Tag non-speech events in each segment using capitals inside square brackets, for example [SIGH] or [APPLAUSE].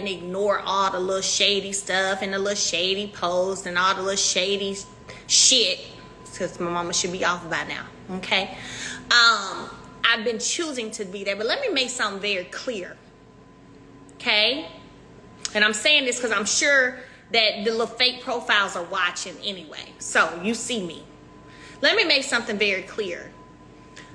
and ignore all the little shady stuff and the little shady posts and all the little shady shit. Because my mama should be off by now okay? Um i've been choosing to be there but let me make something very clear okay? And i'm saying this because i'm sure that the little fake profiles are watching anyway so you see me. Let me make something very clear.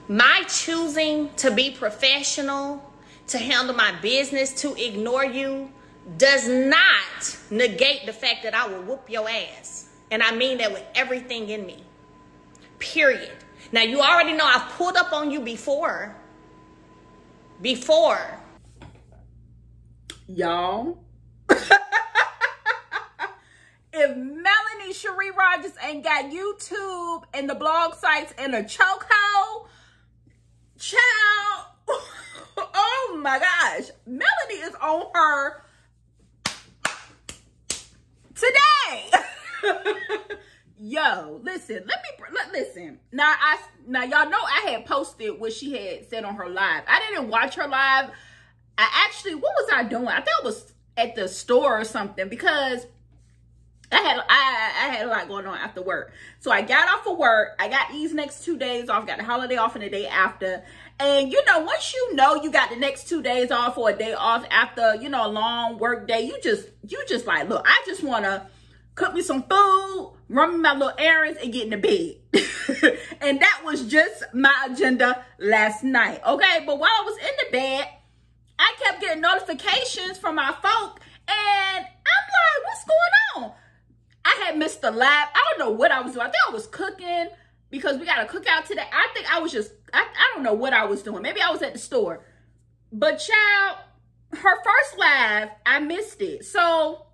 My choosing to be professional to handle my business, to ignore you, does not negate the fact that I will whoop your ass. And I mean that with everything in me. Period. Now, you already know I've pulled up on you before. Before. Y'all. [LAUGHS] if Melody Shari Rogers ain't got YouTube and the blog sites in a chokehold, child. My gosh. Melody is on her today. [LAUGHS] Yo, listen, let me let, listen. Now I now y'all know I had posted what she had said on her live. I didn't watch her live. I actually what was I doing? I think I was at the store or something because I had I, I had a lot going on after work. So I got off of work. I got these next two days off, got the holiday off and the day after. And you know, once you know you got the next two days off or a day off after, you know, a long work day, you just you just like, look, I just wanna cook me some food, run my little errands, and get in the bed. [LAUGHS] and that was just my agenda last night. Okay, but while I was in the bed, I kept getting notifications from my folk, and I'm like, what's going on? I had missed the lab. I don't know what I was doing. I think I was cooking because we got a cookout today. I think I was just, I, I don't know what I was doing. Maybe I was at the store. But child, her first live, I missed it. So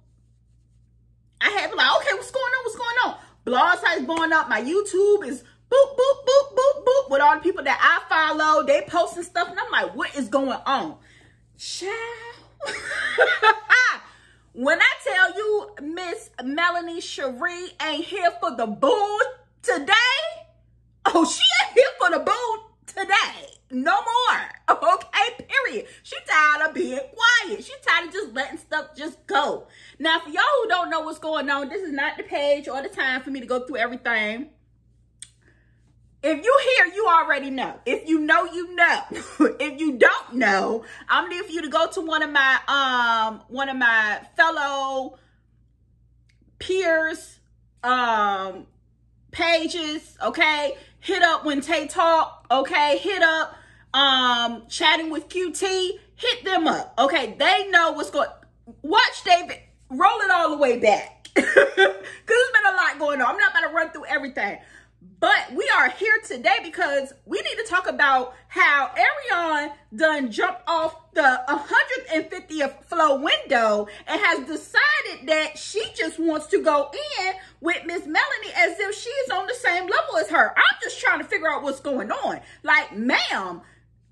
I had to be like, okay, what's going on? What's going on? Blog sites blowing up. My YouTube is boop, boop, boop, boop, boop with all the people that I follow. They posting stuff. And I'm like, what is going on? Child. [LAUGHS] when I tell you Miss Melody Shari ain't here for the bull today, Oh, she ain't here for the boo today. No more. Okay, period. She tired of being quiet. She tired of just letting stuff just go. Now, for y'all who don't know what's going on, this is not the page or the time for me to go through everything. If you hear, you already know. If you know, you know. [LAUGHS] if you don't know, I'm need for you to go to one of my um one of my fellow peers um pages, okay? Hit up when Tay talk, okay? Hit up um chatting with QT, hit them up. Okay, they know what's going watch David roll it all the way back. [LAUGHS] Cause there's been a lot going on. I'm not gonna run through everything. But we are here today because we need to talk about how Arionne done jumped off the 150th floor window and has decided that she just wants to go in with Miss Melanie as if she's on the same level as her. I'm just trying to figure out what's going on. Like, ma'am,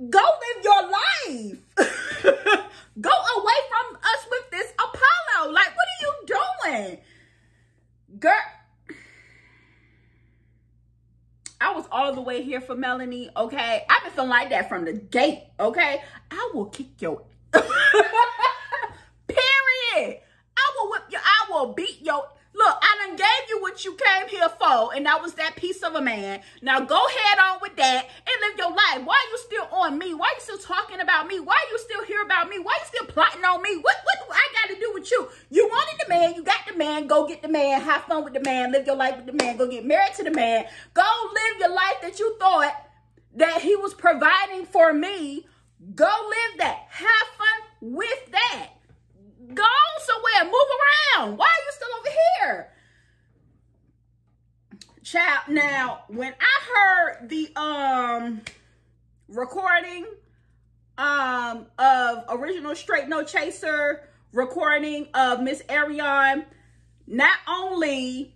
go live your life. [LAUGHS] go away from us with this Apollo. Like, what are you doing? Girl I was all the way here for Melanie, okay? I've been feeling like that from the gate, okay? I will kick your... [LAUGHS] Period. I will whip you. I will beat your... Look, I done gave you what you came here for, and that was that piece of a man. Now go head on with that and live your life. Why are you still on me? Why are you still talking about me? Why are you still here about me? Why are you still plotting on me? What what do I got to do with you? You wanted the man, you got the man, go get the man, have fun with the man, live your life with the man, go get married to the man, go live your life that you thought that he was providing for me. Go live that. Have fun with that. Go somewhere, move around. Why are you still over here? Child, now when I heard the um recording um of original straight no chaser recording of Miss Arionne, not only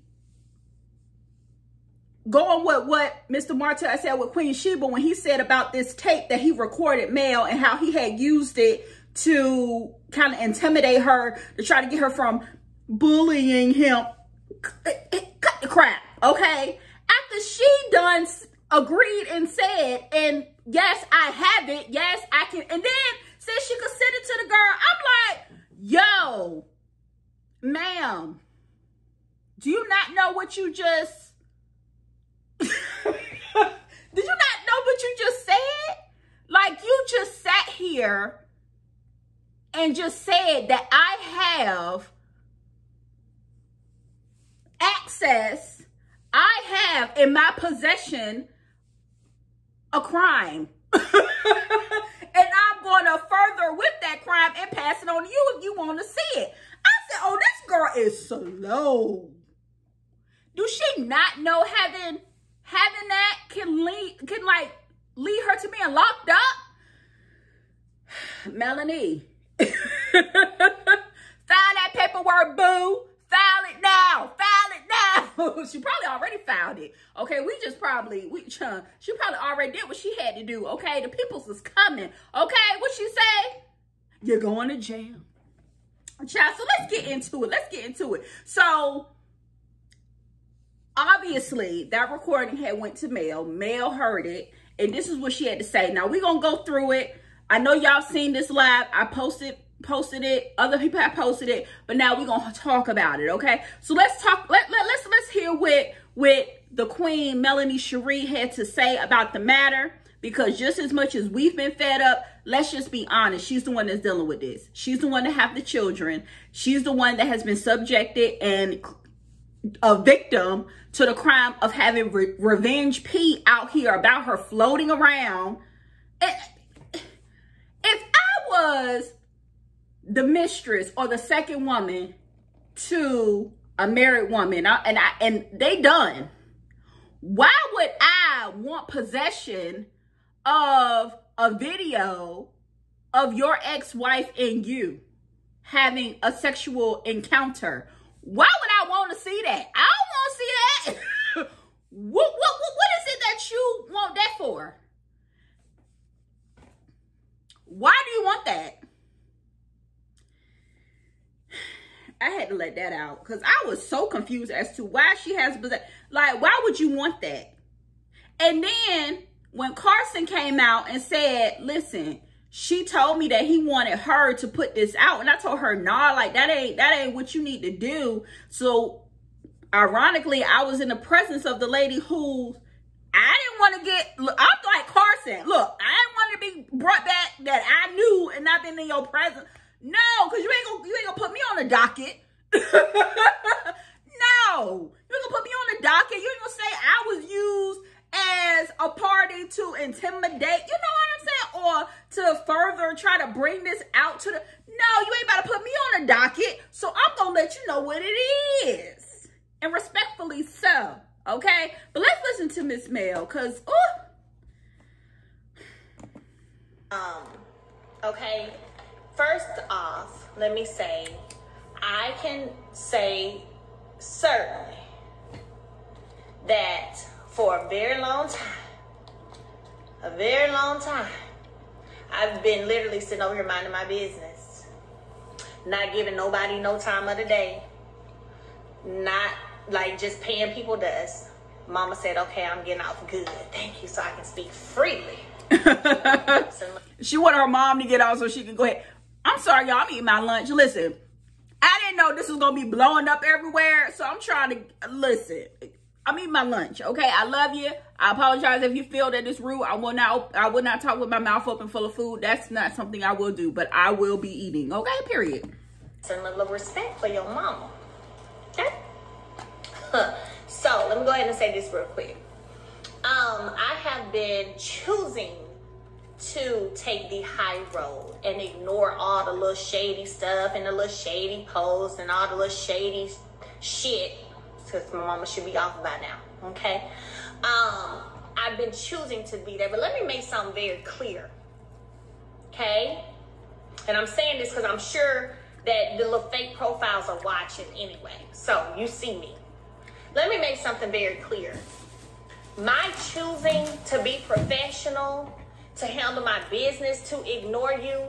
going with what Mr. Martell said with Queen Sheba when he said about this tape that he recorded Mel and how he had used it to kind of intimidate her, to try to get her from bullying him. Cut the crap, okay? After she done agreed and said, and yes, I have it. Yes, I can. And then said she could send it to the girl. I'm like, yo, ma'am, do you not know what you just [LAUGHS] Did you not know what you just said? Like you just sat here and just said that I have access, I have in my possession a crime. [LAUGHS] and I'm going to further with that crime and pass it on to you if you want to see it. I said, oh, this girl is slow. Do she not know having having that can lead can like lead her to being locked up? [SIGHS] Melanie. [LAUGHS] File that paperwork, boo. File it now. File it now. [LAUGHS] she probably already filed it. Okay, we just probably we she probably already did what she had to do. Okay, the people's is coming. Okay, what she say? You're going to jail. Child, so let's get into it. Let's get into it. So obviously that recording had went to Mel. Mel heard it, and this is what she had to say. Now we're gonna go through it. I know y'all seen this live. I posted posted it. Other people have posted it, but now we're gonna talk about it. Okay, so let's talk. Let, let let's let's hear what what the Queen Melody Shari had to say about the matter. Because just as much as we've been fed up, let's just be honest. She's the one that's dealing with this. She's the one that have the children. She's the one that has been subjected and a victim to the crime of having re revenge pee out here about her floating around. Was the mistress or the second woman to a married woman and I and they done, why would I want possession of a video of your ex-wife and you having a sexual encounter why would I want to see that? I don't want to see that. [LAUGHS] what, what, what, what is it that you want that for? Why do you want that? I had to let that out because I was so confused as to why she has like why would you want that? And then when Carson came out and said, "Listen, she told me that he wanted her to put this out and i told her nah like that ain't that ain't what you need to do so ironically i was in the presence of the lady who i didn't want to get i'm like carson look i didn't want to be brought back that i knew and not been in your presence no because you ain't gonna you ain't gonna put me on the docket [LAUGHS] no you ain't gonna put me on the docket you ain't gonna say i was used as a party to intimidate, you know what I'm saying? Or to further try to bring this out to the, no, you ain't about to put me on a docket. So I'm to let you know what it is. And respectfully so, okay? But let's listen to Miss Mel, because, oh. Um, okay, first off, let me say, I can say certainly that for a very long time. A very long time. I've been literally sitting over here minding my business. Not giving nobody no time of the day. Not like just paying people dust. Mama said, okay, I'm getting off good. Thank you, so I can speak freely. [LAUGHS] she wanted her mom to get out so she can go ahead. I'm sorry, y'all. I'm eating my lunch. Listen, I didn't know this was going to be blowing up everywhere. So I'm trying to, listen, I'm eating my lunch. Okay, I love you. I apologize if you feel that it's rude. I will not. I will not talk with my mouth open full of food. That's not something I will do. But I will be eating. Okay, period. Certain level of respect for your mama. Okay. [LAUGHS] so let me go ahead and say this real quick. Um, I have been choosing to take the high road and ignore all the little shady stuff and the little shady posts and all the little shady shit because my mama should be off by now. Okay. Um, I've been choosing to be there, but let me make something very clear. Okay. And I'm saying this because I'm sure that the little fake profiles are watching anyway. So you see me let me make something very clear. My choosing to be professional, to handle my business, to ignore you,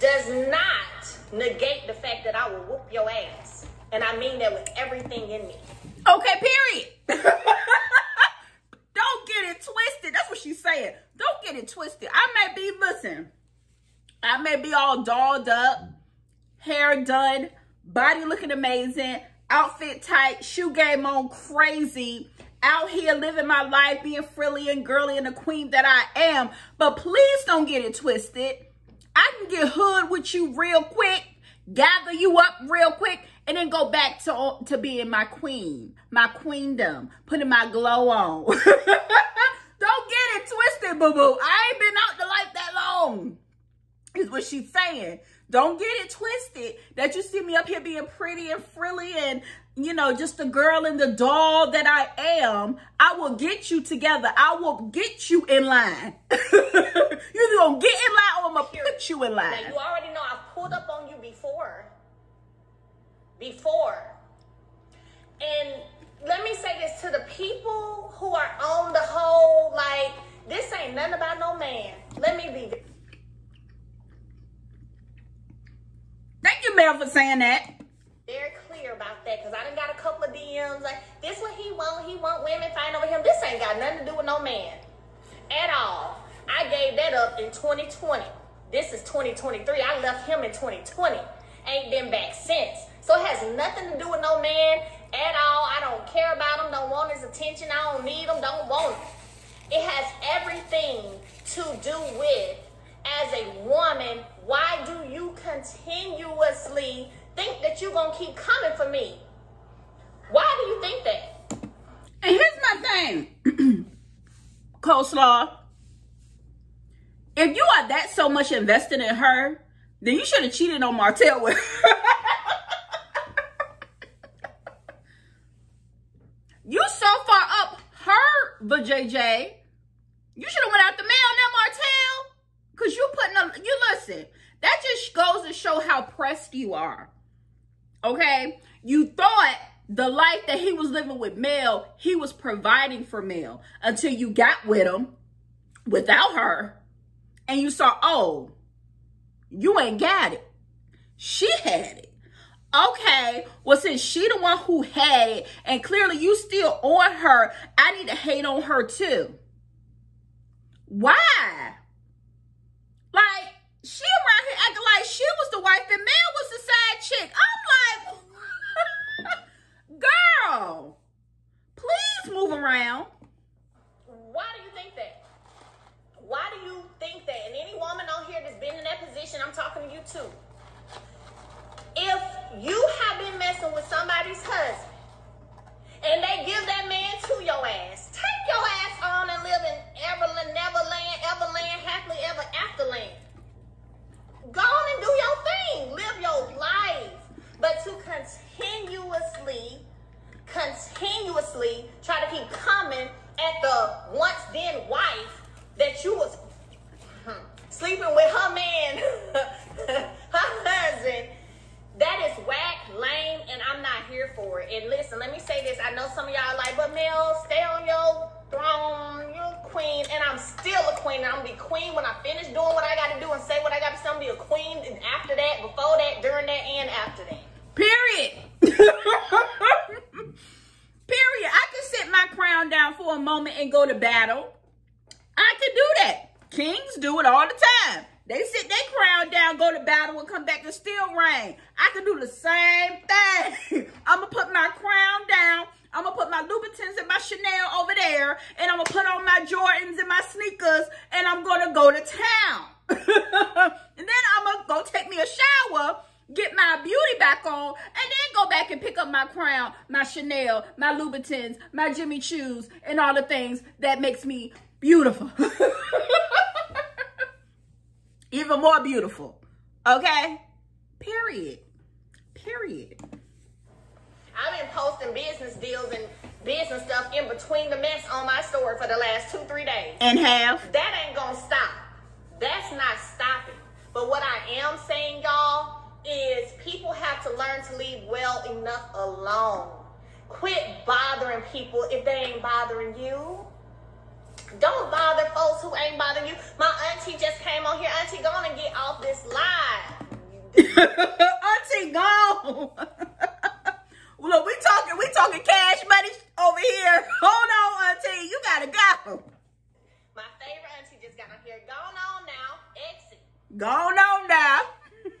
does not negate the fact that I will whoop your ass. And I mean that with everything in me. Okay, period. [LAUGHS] Don't get it twisted. That's what she's saying. Don't get it twisted. I may be, listen, I may be all dolled up, hair done, body looking amazing outfit tight, shoe game on crazy, out here living my life, being frilly and girly and the queen that I am. But please don't get it twisted. I can get hood with you real quick, gather you up real quick, and then go back to, to being my queen, my queendom, putting my glow on. [LAUGHS] don't get it twisted, boo-boo. I ain't been out the life that long, is what she's saying. Don't get it twisted that you see me up here being pretty and frilly and, you know, just the girl and the doll that I am. I will get you together. I will get you in line. [LAUGHS] You're going to get in line or I'm going to put you in line. Now, you already know I've pulled up on you before. Before. And let me say this to the people who are on the whole, like, this ain't nothing about no man. Let me be Thank you, Mel, for saying that. Very clear about that because I done got a couple of DMs like, this what he want. He want women fighting over him. This ain't got nothing to do with no man at all. I gave that up in 2020. This is 2023. I left him in 2020. Ain't been back since. So it has nothing to do with no man at all. I don't care about him. Don't want his attention. I don't need him. Don't want him. It has everything to do with as a woman, why do you continuously think that you're going to keep coming for me? Why do you think that? And here's my thing, [CLEARS THROAT] Coleslaw. If you are that so much invested in her, then you should have cheated on Martell with her. [LAUGHS] you so far up her, JJ, you should have went out the mail now, Martell. Cause you putting a you listen. That just goes to show how pressed you are. Okay, you thought the life that he was living with Mel, he was providing for Mel until you got with him without her, and you saw, oh, you ain't got it. She had it. Okay, well, since she the one who had it, and clearly you still on her, I need to hate on her too. Why? She around here acting like she was the wife and man was the side chick. I'm like, [LAUGHS] girl, please move around. Why do you think that? Why do you think that? And any woman on here that's been in that position, I'm talking to you too. If you have been messing with somebody's husband and they give that man to your ass, take your ass on and live in Everland, Neverland, Everland, happily ever after land. Go on and do your thing. Live your life. But to continuously, continuously try to keep coming at the once then wife that you was hmm, sleeping with her man, [LAUGHS] her husband, that is whack, lame, and I'm not here for it. And listen, let me say this. I know some of y'all like, but Mel, stay on your throne. You're queen, and I'm still a queen. I'm gonna be queen when I finish doing what I gotta do and say what I gotta say. I'm gonna be a queen and after that, before that, during that, and after that. Period. [LAUGHS] Period. I can sit my crown down for a moment and go to battle. I can do that. Kings do it all the time. They sit their crown down, go to battle, and come back and still reign. I can do the same thing. I'm going to put my crown down. I'm to put my Louboutins and my Chanel over there. And I'm to put on my Jordans and my sneakers. And I'm going to go to town. [LAUGHS] and then I'm to go take me a shower get my beauty back on, and then go back and pick up my crown, my Chanel, my Louboutins, my Jimmy Choos, and all the things that makes me beautiful. [LAUGHS] Even more beautiful. Okay? Period. Period. I've been posting business deals and business stuff in between the mess on my story for the last two, three days. And have? That ain't gonna stop. That's not stopping. But what I am saying, y'all, is people have to learn to leave well enough alone. Quit bothering people if they ain't bothering you. Don't bother folks who ain't bothering you. My auntie just came on here. Auntie, go on and get off this live. [LAUGHS] auntie, go. [LAUGHS] Look, we talking, we talking cash money over here. [LAUGHS] Hold on, auntie, you gotta go. My favorite auntie just got on here. Going on now, exit. Go on now. [LAUGHS]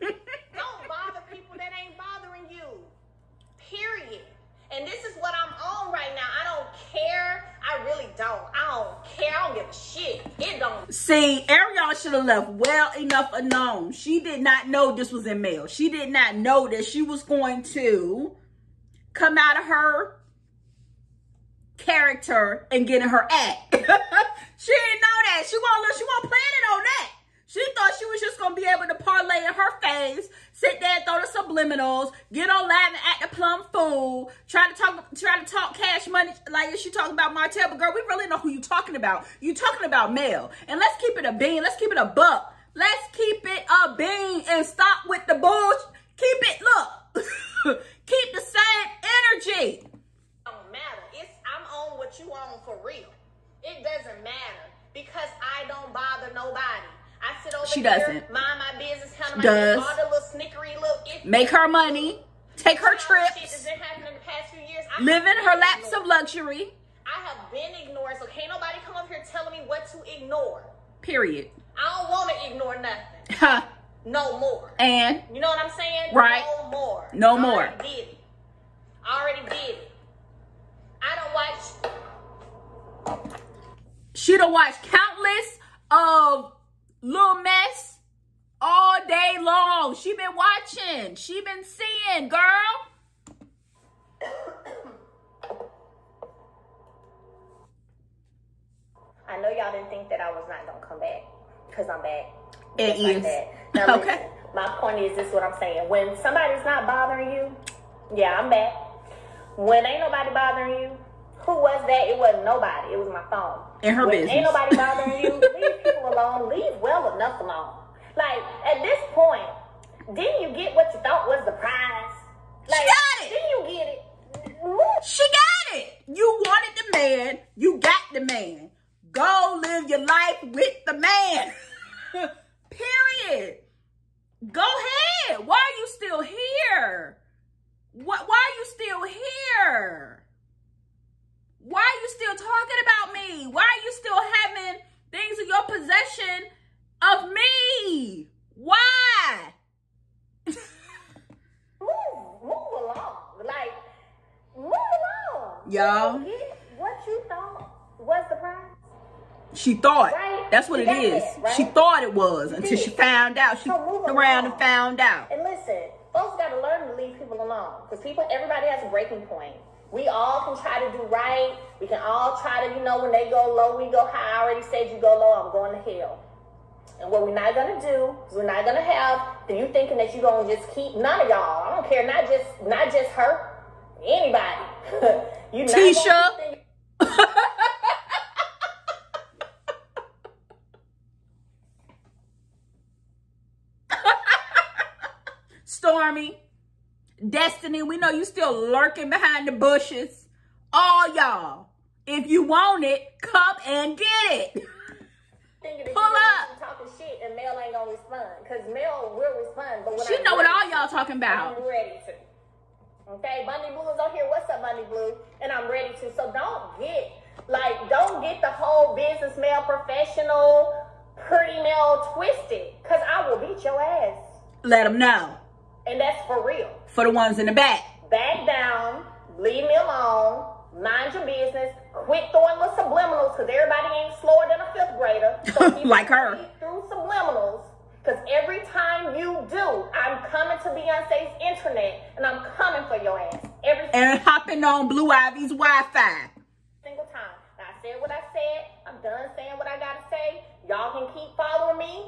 don't bother people that ain't bothering you. Period. And this is what I'm on right now. I don't care. I really don't. I don't care. I don't give a shit. It don't. See, Arionne should have left well enough alone. She did not know this was in mail. She did not know that she was going to come out of her character and get in her act. [LAUGHS] she didn't know that. She won't. She won't plan it on that. She thought she was just gonna be able to parlay in her face, sit there and throw the subliminals, get on live and act a plum fool, try to talk try to talk cash money like she talking about Martell, but girl, we really know who you talking about. You talking about Mel. And let's keep it a bean, let's keep it a buck. Let's keep it a bean and stop with the bullshit. Keep it, look. [LAUGHS] keep the same energy. Don't matter. It's I'm on what you on for real. It doesn't matter because I don't bother nobody. I sit over She here, doesn't. mind my business, handle my Does. all the little snickery little if Make her money, take her trips, been happening in the past few years. I live in her laps ignored. of luxury. I have been ignored, so can't nobody come up here telling me what to ignore. Period. I don't want to ignore nothing. No more. And You know what I'm saying? Right. No more. No I more. Already did it. I already did it. I don't watch. she done watched countless of Little Mess all day long. She been watching. She been seeing, girl. I know y'all didn't think that I was not gonna come back, cause I'm back. It like is. that. Now, [LAUGHS] Okay. listen, my point is this: what I'm saying. When somebody's not bothering you, yeah, I'm back. When ain't nobody bothering you, who was that? It wasn't nobody. It was my phone. In her when business. Ain't nobody [LAUGHS] bothering you. leave people alone. Leave well enough alone. Like at this point, didn't you get what you thought was the prize? Like, got it. Didn't you get it? She got it. You wanted the man. You got the man. Go live your life with the man. [LAUGHS] Period. Go ahead. Why are you still here? What? Why are you still here? Why are you still talking about me? Why are you still having things in your possession of me? Why? move, move along. Like, move along. Y'all. Get what you thought was the prize. She thought. Right. That's what it is. that, right? She thought it was until she found out. She looked around along. and found out. And listen, folks got to learn to leave people alone. Because people, everybody has a breaking point. We all can try to do right. We can all try to, you know, when they go low, we go high. I already said you go low, I'm going to hell. And what we're not gonna do is we're not gonna have you thinking that you're gonna just keep none of y'all. I don't care, not just not just her, anybody. [LAUGHS] you Tisha. keep thinking- Stormy, Destiny, we know you still lurking behind the bushes. All y'all, if you want it, come and get it. Pull up. talking shit and Mel ain't gonna respond. Cause Mel will respond, but when She I'm know what all y'all talking about. I'm ready to. Okay, Bunny Blue is on here. What's up, Bunny Blue? And I'm ready to. So don't get like don't get the whole business male professional pretty male twisted. Cause I will beat your ass. Let them know. And that's for real. For the ones in the back. Back down, leave me alone, mind your business, quit throwing little subliminals because everybody ain't slower than a fifth grader. [LAUGHS] So Like her. Through subliminals. Because every time you do, I'm coming to Beyonce's internet and I'm coming for your ass. Every And hopping on Blue Ivy's Wi-Fi. single time. I said what I said. I'm done saying what I gotta say. Y'all can keep following me.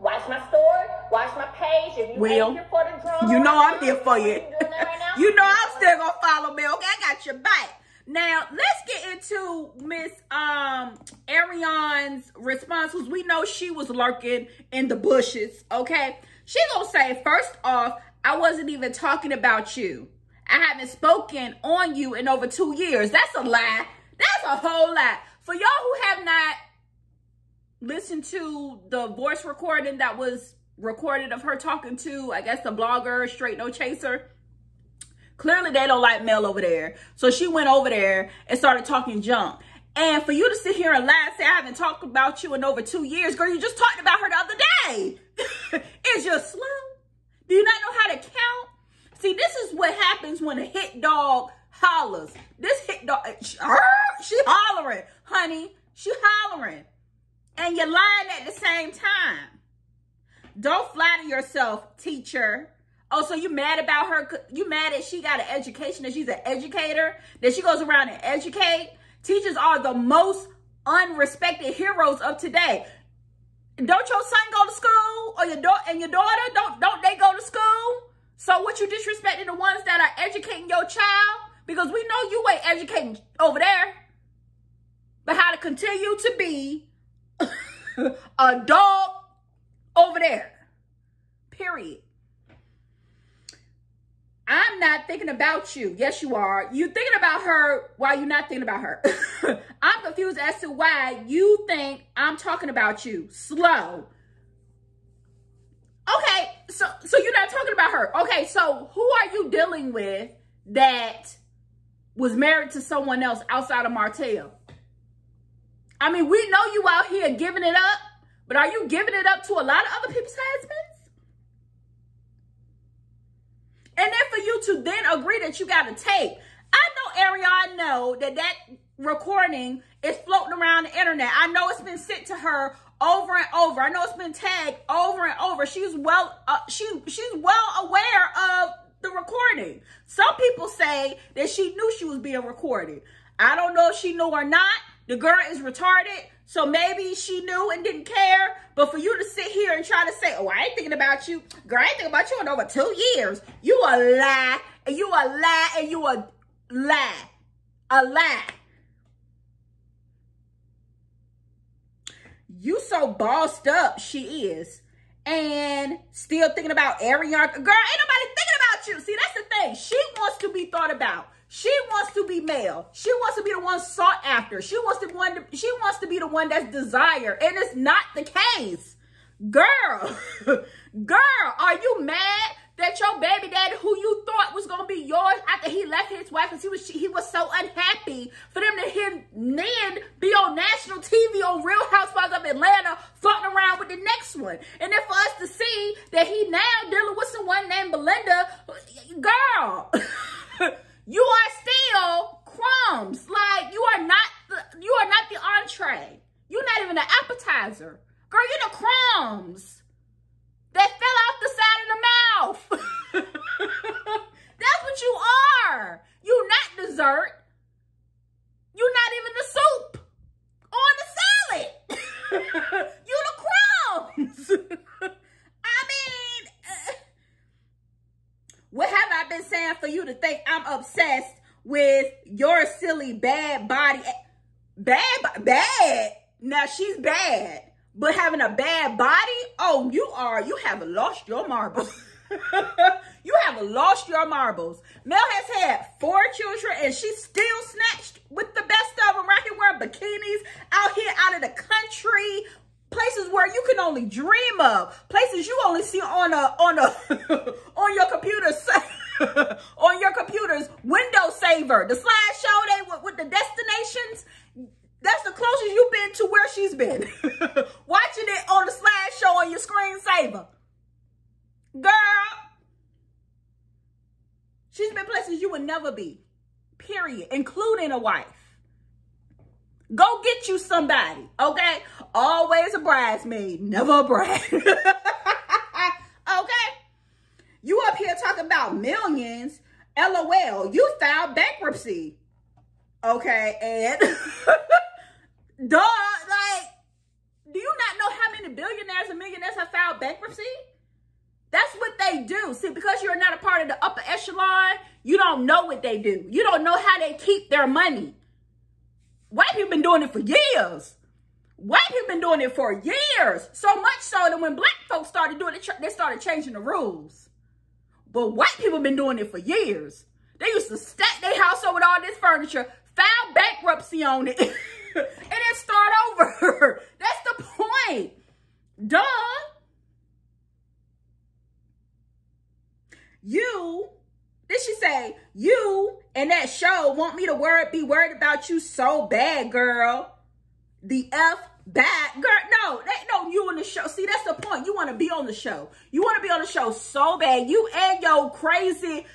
Watch my story. Watch my page. If you ain't here for You know I'm now, here for you. doing that right now, [LAUGHS] You know I'm still gonna follow me. Okay, I got your back. Now let's get into Miss um Arionne's response because we know she was lurking in the bushes. Okay, she gonna say first off, I wasn't even talking about you. I haven't spoken on you in over two years. That's a lie. That's a whole lie. For y'all who have not listened to the voice recording that was recorded of her talking to, I guess, the blogger, Straight No Chaser. Clearly, they don't like Mel over there. So she went over there and started talking junk. And for you to sit here and lie and say, I haven't talked about you in over two years, girl, you just talked about her the other day. [LAUGHS] Is you slow? Do you not know how to count? See, this is what happens when a hit dog hollers. This hit dog, [LAUGHS] she hollering, honey. She hollering. And you're lying at the same time. Don't flatter yourself, teacher. Oh, so you mad about her? You mad that she got an education, that she's an educator, that she goes around and educate? Teachers are the most unrespected heroes of today. Don't your son go to school or your daughter and your daughter don't don't they go to school? So what you disrespecting the ones that are educating your child? Because we know you ain't educating over there. But how to continue to be [COUGHS] a dog over there. Period. I'm not thinking about you. Yes, you are. You thinking about her while you're not thinking about her. [LAUGHS] I'm confused as to why you think I'm talking about you. Slow. Okay, so so you're not talking about her. Okay, so who are you dealing with that was married to someone else outside of Martell? I mean, we know you out here giving it up, but are you giving it up to a lot of other people's husbands? And then for you to then agree that you got to tape. I know Arionne know that that recording is floating around the internet. I know it's been sent to her over and over. I know it's been tagged over and over. She's well, uh, she she's well aware of the recording. Some people say that she knew she was being recorded. I don't know if she knew or not. The girl is retarded. So maybe she knew and didn't care. But for you to sit here and try to say, oh, I ain't thinking about you. Girl, I ain't thinking about you in over two years. You a lie. And you a lie. And you a lie. A lie. You so bossed up, she is. And still thinking about Arionne. Girl, ain't nobody thinking about you. See, that's the thing. She wants to be thought about. She wants to be male. She wants to be the one sought after. She wants to one. She wants to be the one that's desired, and it's not the case. Girl, [LAUGHS] girl, are you mad that your baby daddy, who you thought was gonna be yours after he left his wife, because he was he was so unhappy for them to him then be on national TV on Real Housewives of Atlanta, fucking around with the next one, and then for us to see that he now dealing with someone named Belinda, girl. [LAUGHS] You are still crumbs. Like you are not the you are not the entree. You're not even the appetizer. Girl, you're the crumbs that fell off the side of the mouth. [LAUGHS] That's what you are. You're not dessert. You're not even the soup or the salad. [LAUGHS] You're the crumbs. [LAUGHS] What have I been saying for you to think I'm obsessed with your silly bad body? Bad, bad. Now she's bad, but having a bad body? Oh, you are, you have lost your marbles. [LAUGHS] you have lost your marbles. Mel has had four children and she's still snatched with the best of them here wearing bikinis out here out of the country places where you can only dream of, places you only see on a on a [LAUGHS] on your computer [LAUGHS] on your computer's window saver, the slideshow they with, with the destinations. That's the closest you've been to where she's been. [LAUGHS] Watching it on the slideshow on your screensaver. Girl, she's been places you would never be. Period. Including a wife. Go get you somebody, okay? Always a bridesmaid, never a bride. [LAUGHS] okay? You up here talking about millions. LOL, you filed bankruptcy. Okay, and [LAUGHS] duh, like, do you not know how many billionaires and millionaires have filed bankruptcy? That's what they do. See, because you're not a part of the upper echelon, you don't know what they do. You don't know how they keep their money. White people been doing it for years. White people been doing it for years. So much so that when black folks started doing it, they started changing the rules. But white people been doing it for years. They used to stack their house up with all this furniture, file bankruptcy on it, [LAUGHS] and then start over. [LAUGHS] That's the point. Duh. You Then she say, you and that show want me to word be worried about you so bad, girl. The F back. Girl, no, they no, you on the show. See, that's the point. You want to be on the show. You want to be on the show so bad. You and your crazy,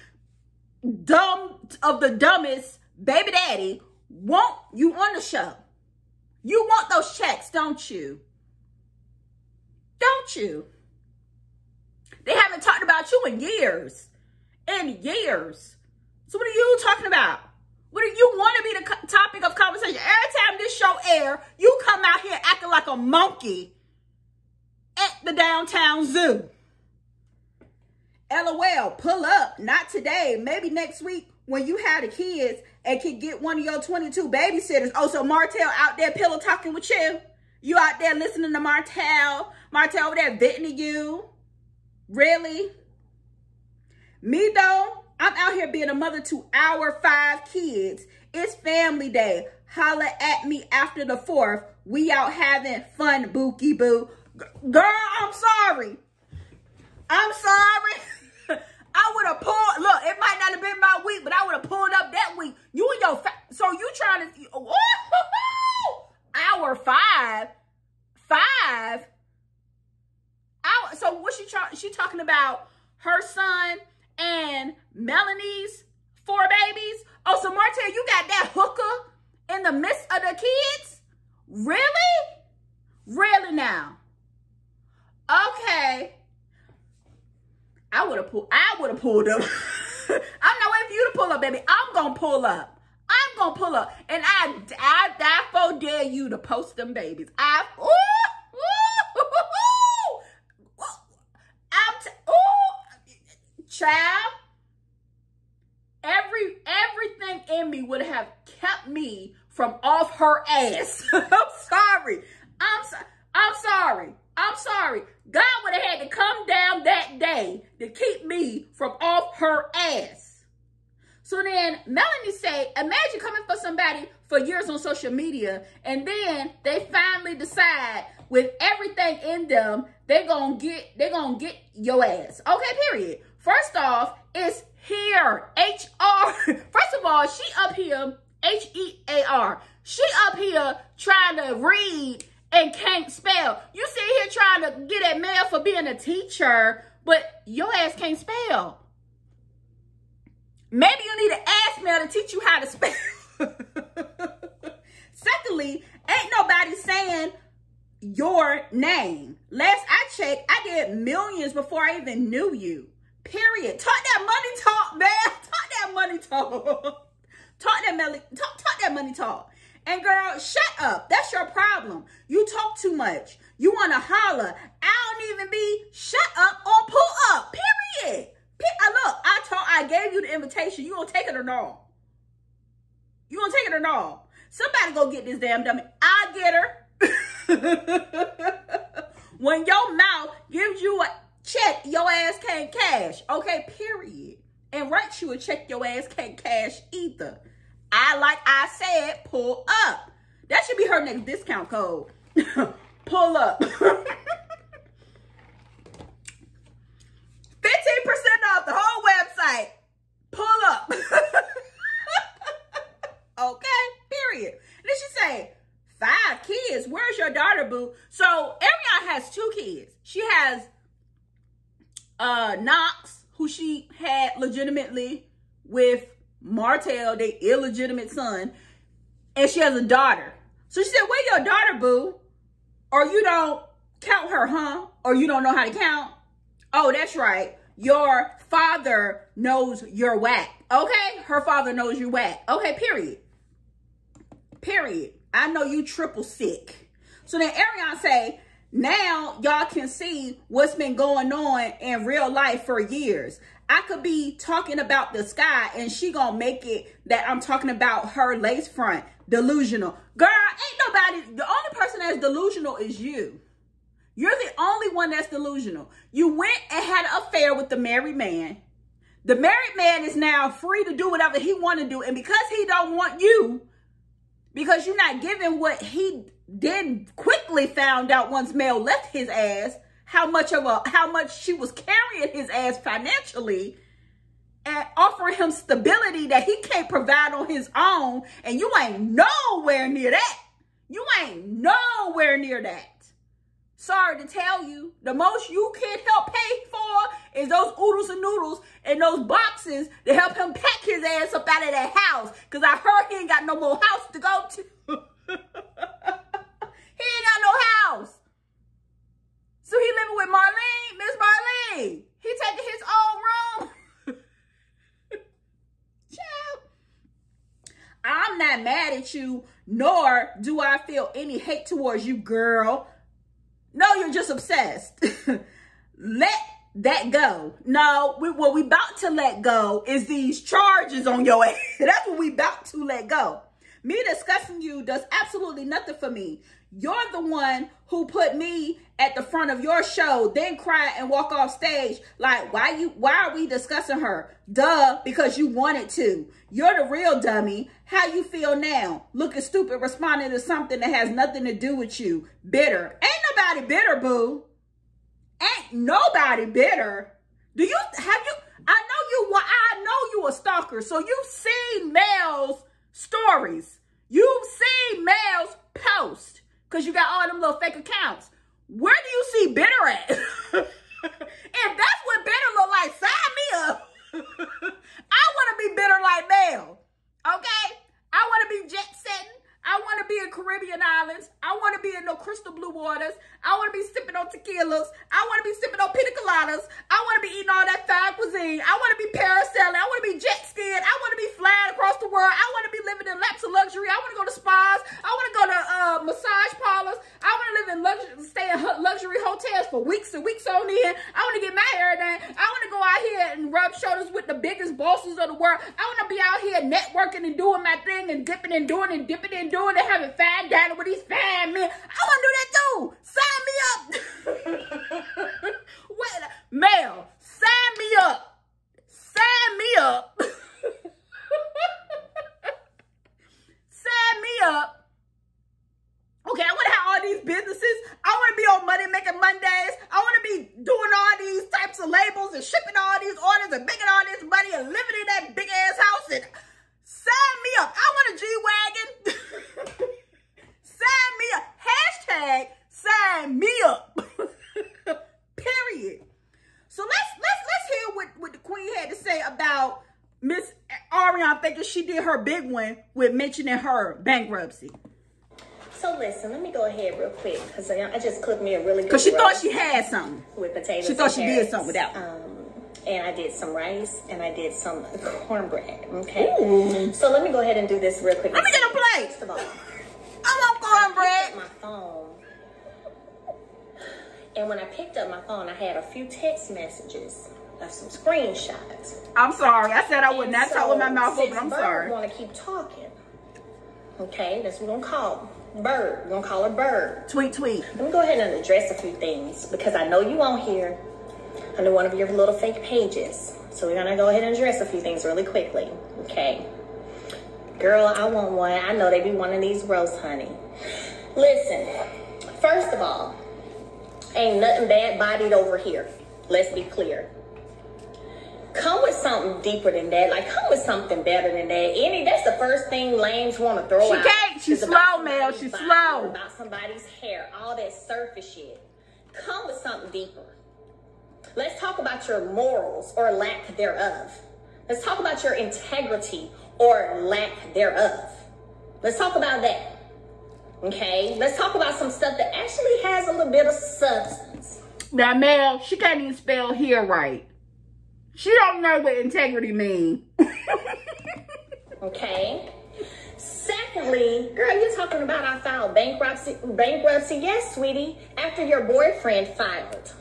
dumb of the dumbest baby daddy want you on the show. You want those checks, don't you? Don't you? They haven't talked about you in years. In years. So what are you talking about? What do you want to be the topic of conversation? Every time this show air, you come out here acting like a monkey at the downtown zoo. LOL, pull up. Not today. Maybe next week when you have the kids and can get one of your 22 babysitters. Oh, so Martell out there pillow talking with you. You out there listening to Martell. Martell over there venting to you. Really? Me though, I'm out here being a mother to our five kids. It's family day. Holla at me after the fourth. We out having fun, bookie boo. Girl, I'm sorry. I'm sorry. [LAUGHS] I would have pulled, look, it might not have been my week, but I would have pulled up that week. You and your, so you trying to, hour five, five, hour, so what she she talking about her son and Melody's four babies. Oh, so Martell, you got that hooker in the midst of the kids? Really? Really now? Okay. I would have pulled, I would have pulled up. [LAUGHS] I'm not waiting for you to pull up, baby. I'm gonna pull up. I'm gonna pull up. And I I I for dare you to post them babies. I ooh, ooh, ooh. I'm t- ooh, child every everything in me would have kept me from off her ass. [LAUGHS] I'm sorry. I'm so, I'm sorry. I'm sorry. God would have had to come down that day to keep me from off her ass. So then Melody say, imagine coming for somebody for years on social media and then they finally decide with everything in them, they're going to get, they're going to get your ass. Okay, period. First off, it's here. H-R. [LAUGHS] First of all, she up here, H-E-A-R. She up here trying to read and can't spell. You sit here trying to get at mail for being a teacher, but your ass can't spell. Maybe you need to ask Mel to teach you how to spell. [LAUGHS] Secondly, ain't nobody saying your name. Last I checked, I did millions before I even knew you. Period. Talk that money talk, man. [LAUGHS] Talk that money talk. talk that money talk, talk that money talk. And girl, shut up. That's your problem. You talk too much. You want to holler. I don't even be shut up or pull up. Period. Uh, look, I told, I gave you the invitation. You gonna take it or no? You gonna take it or no? Somebody go get this damn dummy. I get her. [LAUGHS] when your mouth gives you a check your ass can't cash. Okay, period. And write you a check your ass can't cash either. I, like I said, pull up. That should be her next discount code. [LAUGHS] pull up. [LAUGHS] 15% off the whole website. Pull up. [LAUGHS] okay, period. And then she say, five kids. Where's your daughter, boo? So Arionne has two kids. She has uh Knox, who she had with Martell, their illegitimate son, and she has a daughter. So she said, where your daughter, boo? Or you don't count her, huh? Or you don't know how to count? Oh, that's right. Your father knows your whack. Okay? Her father knows you're whack. Okay, period. Period. I know you triple sick. So then Arionne say, now y'all can see what's been going on in real life for years. I could be talking about the sky and she gonna make it that I'm talking about her lace front. Delusional. Girl, ain't nobody, the only person that's delusional is you. You're the only one that's delusional. You went and had an affair with the married man. The married man is now free to do whatever he want to do. And because he don't want you, because you're not giving what he then quickly found out once Mel left his ass how much of a how much she was carrying his ass financially. and offering him stability that he can't provide on his own, and you ain't nowhere near that. You ain't nowhere near that. Sorry to tell you, the most you can help pay for is those oodles and noodles and those boxes to help him pack his ass up out of that house. Cause I heard he ain't got no more house to go to. [LAUGHS] he ain't got no house. So he living with Marlene, Miss Marlene. He taking his own room. [LAUGHS] I'm not mad at you, nor do I feel any hate towards you, girl. No, you're just obsessed. [LAUGHS] let that go. No, we, what we about to let go is these charges on your ass. [LAUGHS] That's what we about to let go. Me discussing you does absolutely nothing for me. You're the one who put me at the front of your show, then cry and walk off stage. Like, why you why are we discussing her? Duh, because you wanted to. You're the real dummy. How you feel now? Looking stupid, responding to something that has nothing to do with you. Bitter. Ain't nobody bitter, boo. Ain't nobody bitter. Do you have you I know you I know you a stalker, so you've seen Mel's stories. You've seen Mel's post because you got all them little fake accounts. Where do you see bitter at? [LAUGHS] if that's what bitter look like, sign me up. I want to be bitter like Mel. Okay? I want to be jet setting. I want to be in Caribbean islands. I want to be in no crystal blue waters. I want to be sipping on tequilas. I want to be sipping on pina coladas. I want to be eating all that fine cuisine. I want to be parasailing. I want to be jet skiing. I want to be flying across the world. I want to be living in laps of luxury. I want to go to spas. I want to go to uh, massage parlors. I want to live in luxury, stay in luxury hotels for weeks and weeks on end. I want to get my hair done. I want to go out here and rub shoulders with the biggest bosses of the world. I want to be out here networking and doing my thing and dipping and doing and dipping and doing and having fine dining with these fine men. I want to do that too. Sign me up. [LAUGHS] Wait, Mel, sign me up. Sign me up. [LAUGHS] sign me up. Okay, I want to have all these businesses. I want to be on Money Making Mondays. I want to be doing all these types of labels and shipping all these orders and making all this money and living in that big ass house and Sign me up. I want a G-Wagon. [LAUGHS] sign me up. Hashtag sign me up. [LAUGHS] Period. So let's let's let's hear what, what the queen had to say about Miss Arionne thinking she did her big one with mentioning her bankruptcy. So listen, let me go ahead real quick because I, just cooked me a really good. Because she thought she had something with potatoes. She thought she did something without. Um, and I did some rice and I did some [LAUGHS] cornbread. Okay. Ooh. So let me go ahead and do this real quick. Let me get a plate. First of all, I want cornbread. my phone. And when I picked up my phone, I had a few text messages of some screenshots. I'm sorry. I said I would not so, talk with my mouth open. I'm Bird sorry. want to keep talking. Okay, that's what we're gonna call Bird. We're gonna call her Bird. Tweet, tweet. Let me go ahead and address a few things because I know you won't hear under one of your little fake pages. So we're gonna go ahead and address a few things really quickly, okay? Girl, I want one. I know they be wanting these rose honey. Listen, first of all, ain't nothing bad bodied over here. Let's be clear. Come with something deeper than that. Like, come with something better than that. Any, that's the first thing lames want to throw she out. She can't. She's slow, Mel. She's slow. About somebody's hair, all that surface shit. Come with something deeper. Let's talk about your morals or lack thereof. Let's talk about your integrity or lack thereof. Let's talk about that. Okay? Let's talk about some stuff that actually has a little bit of substance. Now, Mel, she can't even spell here right. She don't know what integrity means. [LAUGHS] okay? Secondly, girl, you're talking about I filed bankruptcy. Bankruptcy, yes, sweetie, after your boyfriend filed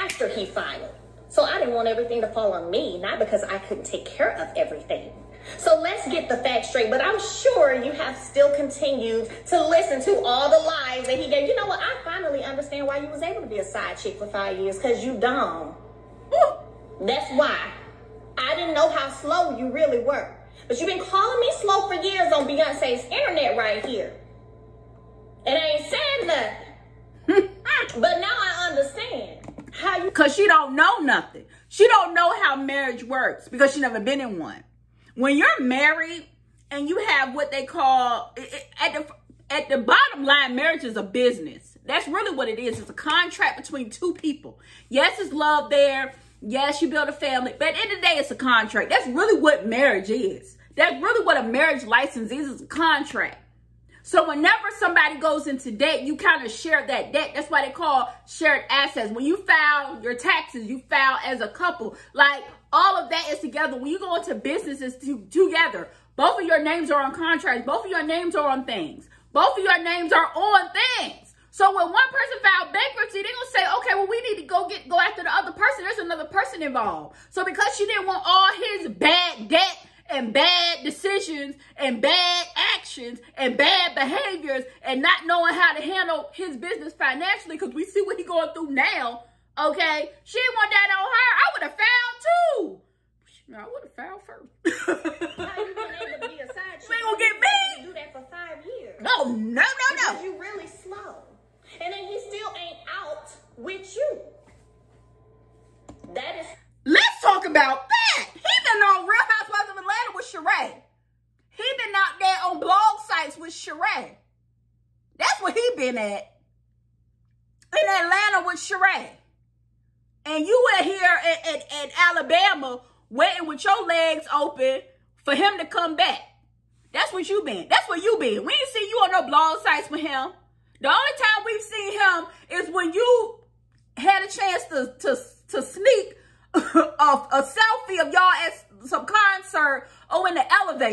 after he filed. So I didn't want everything to fall on me, not because I couldn't take care of everything. So let's get the facts straight. But I'm sure you have still continued to listen to all the lies that he gave. You know what? I finally understand why you was able to be a side chick for five years, because you dumb. That's why. I didn't know how slow you really were. But you've been calling me slow for years on Beyonce's internet right here. And I ain't saying nothing. [LAUGHS] but now I understand. How you? Cause she don't know nothing. She don't know how marriage works because she never been in one. When you're married and you have what they call at the at the bottom line, marriage is a business. That's really what it is. It's a contract between two people. Yes, it's love there. Yes, you build a family, but at the end of the day, it's a contract. That's really what marriage is. That's really what a marriage license is. It's a contract. So whenever somebody goes into debt, you kind of share that debt. That's why they call shared assets. When you file your taxes, you file as a couple. Like all of that is together. When you go into businesses to, together, both of your names are on contracts. Both of your names are on things. Both of your names are on things. So when one person filed bankruptcy, they're gonna say, okay, well, we need to go get go after the other person. There's another person involved. So because she didn't want all his bad debt and bad decisions and bad actions and bad behaviors and not knowing how to handle his business financially, because we see what he's going through now. Okay, she didn't want that on her. I would have filed too. I would have filed first. [LAUGHS] How you to be a side [LAUGHS] chick? You ain't gonna get me. Do that for five years. No, no, no, Because no. you really slow. And then he still ain't out with you. That is Let's talk about that. He been on Real Housewives of Atlanta with Sheree. He been out there on blog sites with Sheree. That's where he been at. In Atlanta with Sheree. And you were here in, at, at Alabama waiting with your legs open for him to come back. That's what you been. That's where you been. We ain't see you on no blog sites with him. The only time we've seen him is when you had a chance to to to sneak a, a selfie of y'all at some concert or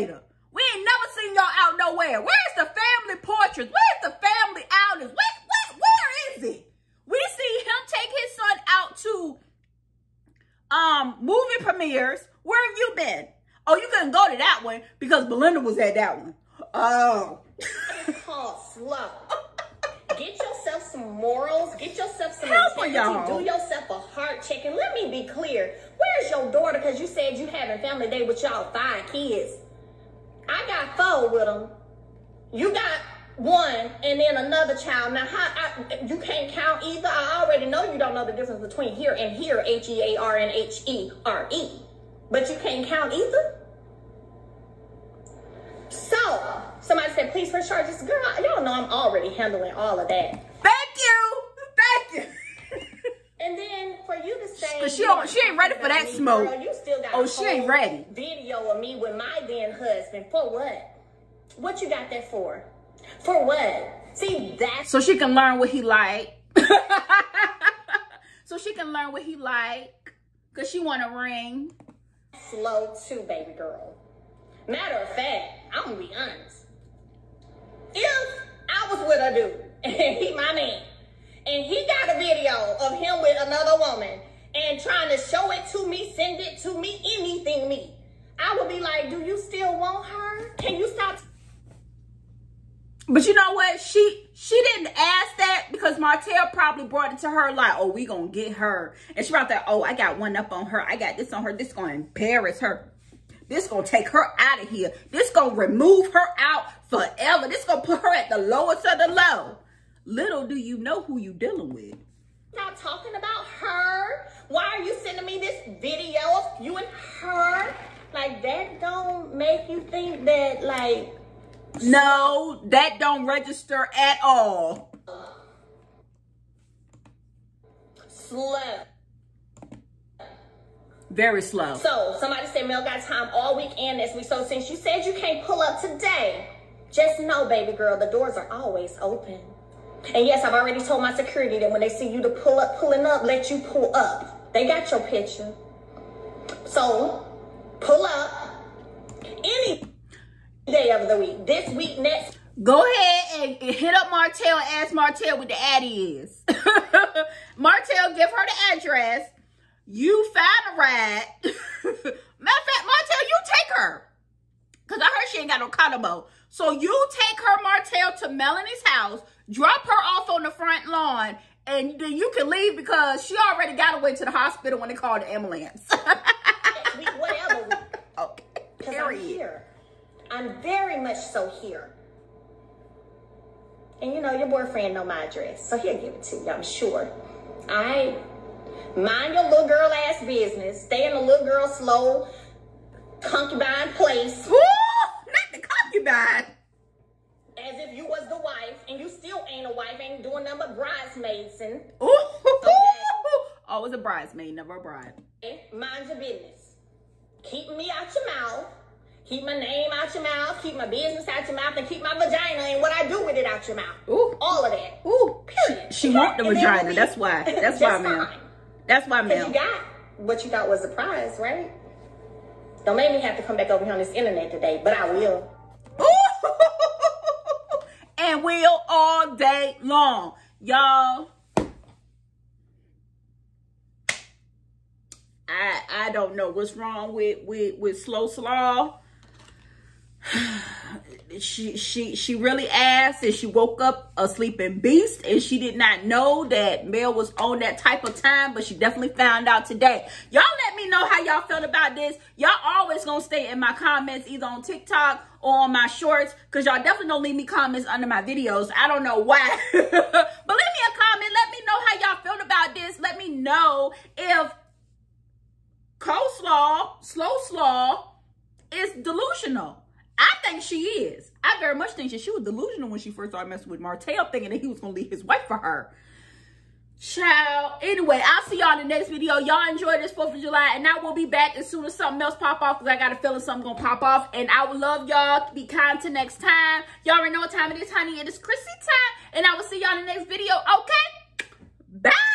in the elevator. We ain't never seen y'all out nowhere. Where's the family portraits? Where's the family outings? Where, where, where is it? We see him take his son out to um movie premieres. Where have you been? Oh, you couldn't go to that one because Belinda was at that one. Oh. called slow. Get yourself some morals. Get yourself some Help her, integrity. y'all. Do yourself a heart check. And let me be clear. Where's your daughter? Because you said you having family day with y'all five kids. I got four with them. You got one and then another child. Now, how I, you can't count either. I already know you don't know the difference between here and here, H E A R and H E R E. But you can't count either. So, somebody said, please press charges. Girl, y'all know I'm already handling all of that. Thank you. Thank you. [LAUGHS] And then for you to say, But she don't- she ain't ready for that me, smoke. Girl, you still got Oh, she ain't ready. Video of me with my then husband for what? What you got that for? For what? See, that? so she can learn what he like. [LAUGHS] so she can learn what he like. Cause she want a ring. slow too, baby girl. Matter of fact, I'm gonna be honest. If I was with a dude [LAUGHS] and he my man, and he got a video of him with another woman and trying to show it to me, send it to me, anything me, I would be like, do you still want her? Can you stop But you know what? She she didn't ask that because Martell probably brought it to her like, oh, we gonna get her. And she brought that, oh, I got one up on her. I got this on her. This gonna embarrass her. This gonna take her out of here. This gonna remove her out forever. This gonna put her at the lowest of the low. Little do you know who you dealing with. Not talking about her? Why are you sending me this video of you and her? Like that don't make you think that like No, that don't register at all. slow. Very slow. So somebody said Mel got time all week and this week. So since you said you can't pull up today, just know, baby girl, the doors are always open. And yes, I've already told my security that when they see you to pull up, pulling up, let you pull up. They got your picture. So pull up any day of the week. This week, next Go ahead and, hit up Martell ask Martell what the addy is. [LAUGHS] Martell, give her the address. You find a ride. [LAUGHS] Matter of fact, Martell, you take her. Because I heard she ain't got no condo. So you take her, Martell, to Melody's house, drop her off on the front lawn, and then you can leave because she already got away to the hospital when they called the ambulance. [LAUGHS] next week, whatever okay. Period. I'm very much so here. And you know, your boyfriend know my address, so he'll give it to you, I'm sure. Alright? Mind your little girl ass business. Stay in the little girl slow concubine place. Ooh, not the concubine. As if you was the wife, and you still ain't a wife, ain't doing nothing but bridesmaids. And Ooh. Okay. Oh, it was a bridesmaid, never a bride. mind your business. Keep me out your mouth. Keep my name out your mouth. Keep my business out your mouth, and keep my vagina and what I do with it out your mouth. Ooh. All of that. Ooh. Period. She want the And vagina. [LAUGHS] That's why. That's why, ma'am. That's why, ma'am. you got what you thought was the prize, right? Don't make me have to come back over here on this internet today, but I will. Ooh. [LAUGHS] and will all day long. Y'all. I I don't know what's wrong with with with slow slaw. She she she really asked and she woke up a sleeping beast and she did not know that Mel was on that type of time, but she definitely found out today. Y'all let me know how y'all felt about this. Y'all always gonna stay in my comments either on TikTok or on my shorts because y'all definitely don't leave me comments under my videos. I don't know why. [LAUGHS] but leave me a comment. Let me know how y'all felt about this. Let me know if coleslaw, slow slaw is delusional. I think she is. I very much think that she was delusional when she first started messing with Martell, thinking that he was gonna leave his wife for her. Child. Anyway, I'll see y'all in the next video. Y'all enjoy this 4th of July, and I will be back as soon as something else pop off, because I got a feeling something gonna pop off. And I would love y'all. Be kind to next time. Y'all already know what time it is, honey. It is Chrissy time. And I will see y'all in the next video, okay? Bye!